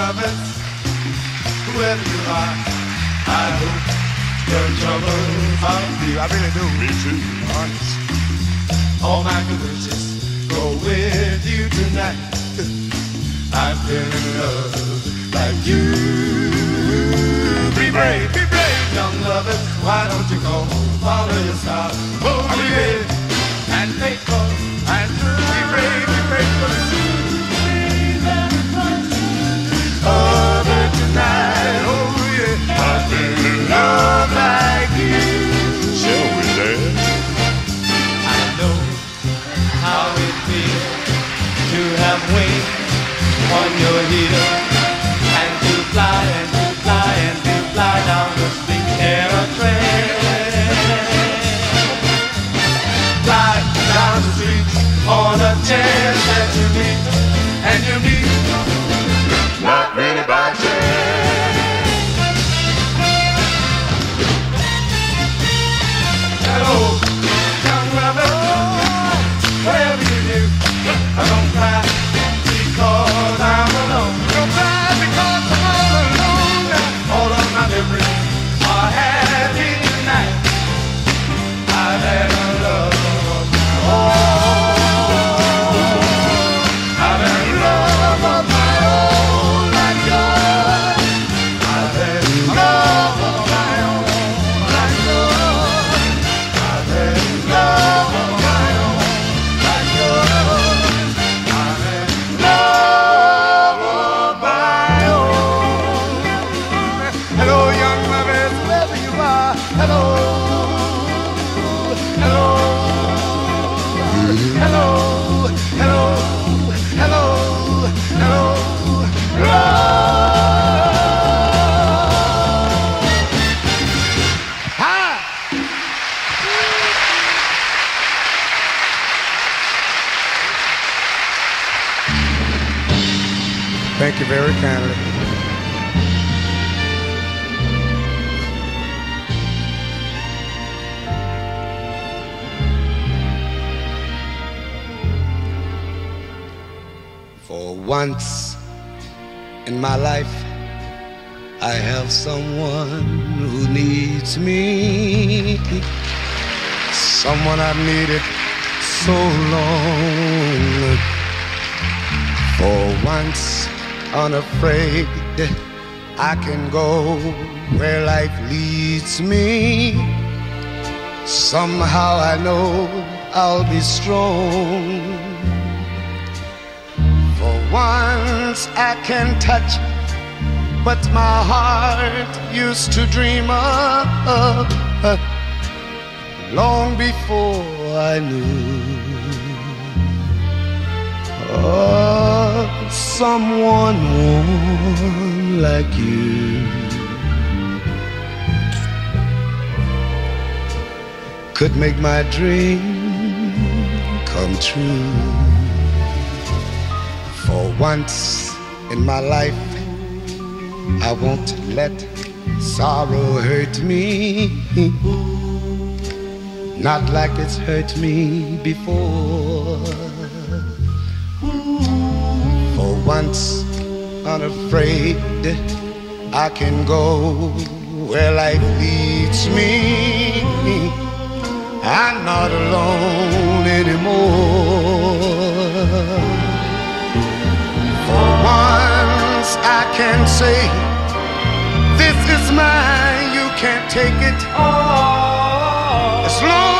Roberts, wherever you are, I hope your troubles are few. I really do. Me too. Honest. All my good wishes go with you tonight. I've been in love like you. Be brave, be brave, young lover. Why don't you go follow your star? Oh, be brave and faithful on and to fly and to fly and to fly down the a train. Fly down the street on a chance that you meet and you meet Not really by chance. Hello, young Robert. Whatever you do, don't cry because you very kindly. For once in my life, I have someone who needs me. Someone I've needed so long. For once, unafraid, I can go where life leads me. Somehow I know I'll be strong. For once I can touch what my heart used to dream of long before I knew oh. Someone warm like you could make my dream come true. For once in my life, I won't let sorrow hurt me. Not like it's hurt me before. Once, unafraid, I can go where life leads me. I'm not alone anymore. For once I can say, This is mine, you can't take it. As long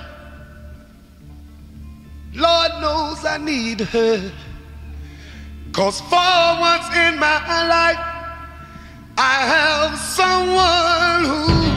knows I need her. Cause for once in my life, I have someone who